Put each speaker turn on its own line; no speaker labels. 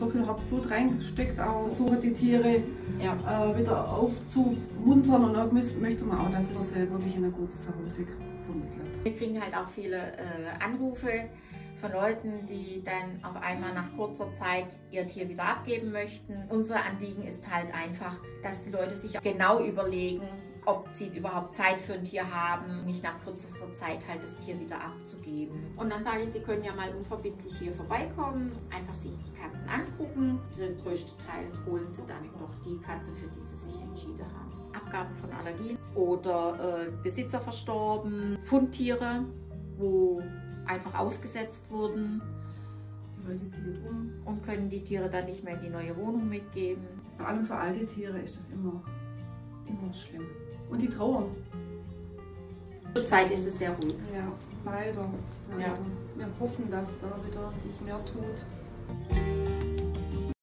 so viel Herzblut reingesteckt, auch versuchen die Tiere
Ja.
äh, wieder aufzumuntern und auch müß- möchte man auch, dass sie wirklich in ein gutes Zuhause vermittelt.
Wir kriegen halt auch viele äh, Anrufe von Leuten, die dann auf einmal nach kurzer Zeit ihr Tier wieder abgeben möchten. Unser Anliegen ist halt einfach, dass die Leute sich genau überlegen, ob sie überhaupt Zeit für ein Tier haben, nicht nach kürzester Zeit halt das Tier wieder abzugeben. Und dann sage ich, sie können ja mal unverbindlich hier vorbeikommen, einfach sich die Katzen angucken. Den größten Teil holen sie dann noch die Katze, für die sie sich entschieden haben. Abgabe von Allergien oder äh, Besitzer verstorben, Fundtiere, wo einfach ausgesetzt wurden
um.
und können die Tiere dann nicht mehr in die neue Wohnung mitgeben.
Vor allem für alte Tiere ist das immer, immer schlimm. Und die trauern.
Zurzeit ist es sehr ruhig.
Ja, leider. leider.
Ja.
Wir hoffen, dass da wieder sich mehr tut.